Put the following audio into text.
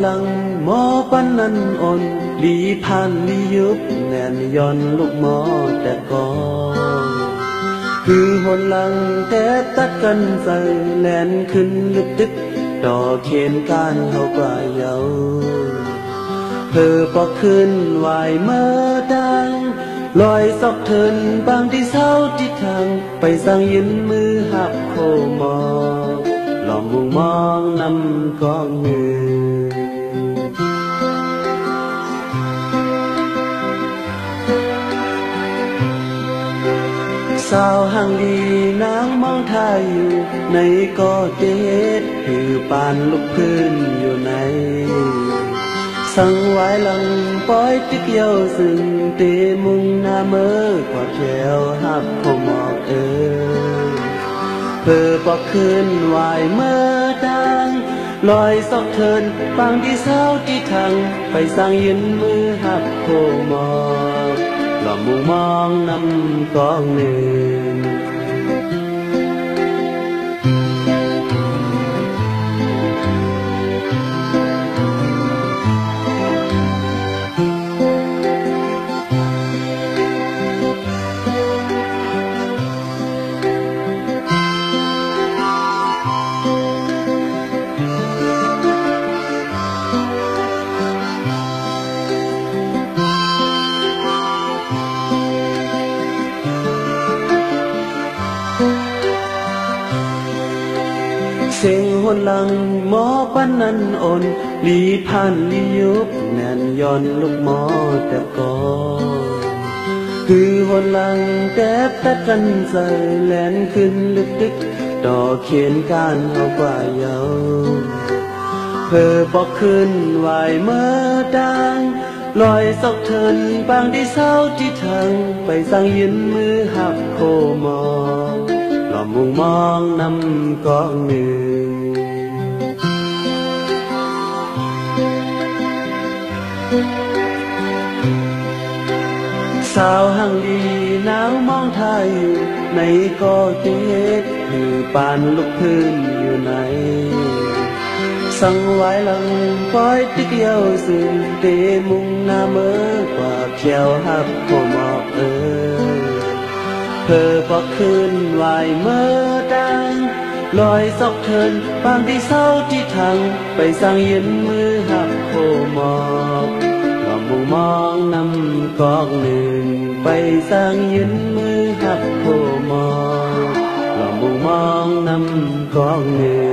หลังหมอปันนันอ่อนลีพันลียุบแน่นย้อนลูกหมอแต่ก่อนคือหนหลังแต่ตัดกันใส่แลนขึ้นลึกดึกต่อเขนการเขากว่าเยาเธอปอกขึ้นไหวเมื่อดังลอยซอกเทินบางที่เศร้าที่ทางไปสร้างยินมือหักโคมอง มุงมองนำกองเงินสาวห่างดีนางมองทายอยู่ในก็เด็ด เพื่อปอกคืนไหวเมื่อดังลอยซอกเทินบางที่เศร้าที่ทางไปสร้างยืนมือหักโคมอกหล่อมุงมองนำกองหนึ่ง เสียงหนหลังหมอปันนันอ่อนลีพันลียุบแน่นย้อนลูกหมอแต่ก่อนคือหนหลังแต่ตัดกันใส่แลนขึ้นลึกดึกต่อเขียนการเอากว่าเยาเพื่อบอกขึ้นไหวเมื่อดังลอยซอกเทินบางที่เศร้าที่ทางไปสร้างยืนมือหักโคมองลอมมุงมองนำกองหนึ่งาวห่างดีหนาวมองทายู่ในก็เจ็ดคือปานลูกพื้นอยู่ไหน สังไว้หลังปล่อยติเกียวซึ่งเตมุงนาเมือกว่าเขียวหักโคมอกเออเธอพอคืนไหวเมื่อดังลอยซอกเทินบางที่เศร้าที่ทางไปสร้างยืนมือหักโคมอก ลอมมุงมองนำกองหนึ่งไป